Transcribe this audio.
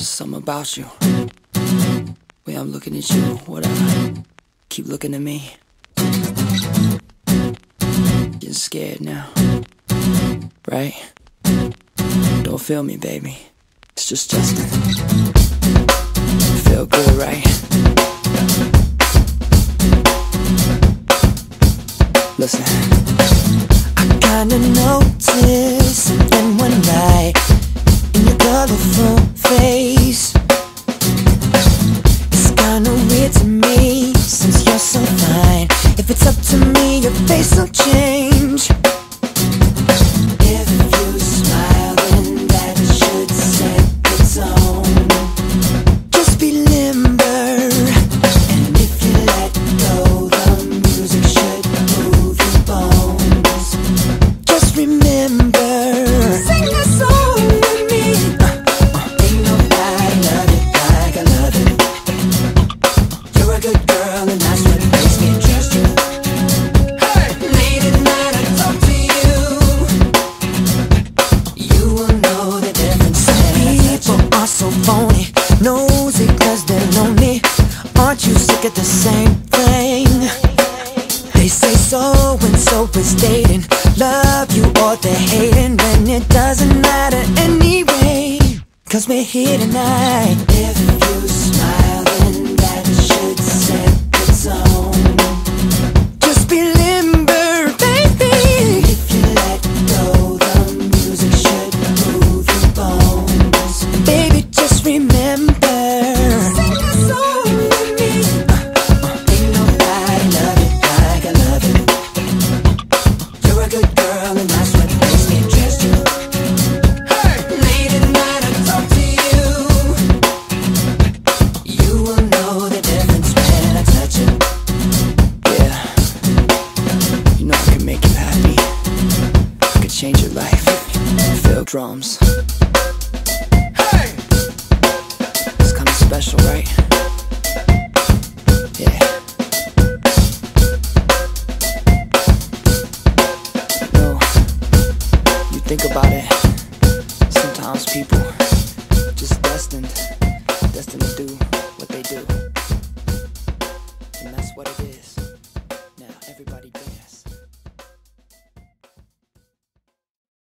Just something about you. Way I'm looking at you, whatever. Keep looking at me. Getting scared now. Right? Don't feel me, baby. It's just Justin. Feel good, right? Listen. I kinda noticed it's up to me, your face will change. Is love you or they're hating, when it doesn't matter anyway. Cause we're here tonight. If you smile, then that should set the tone. Just be limber, baby. If you let go, the music should move your bones. Baby, just remember. Feel drums. Hey! It's kinda special, right? Yeah. No. You think about it. Sometimes people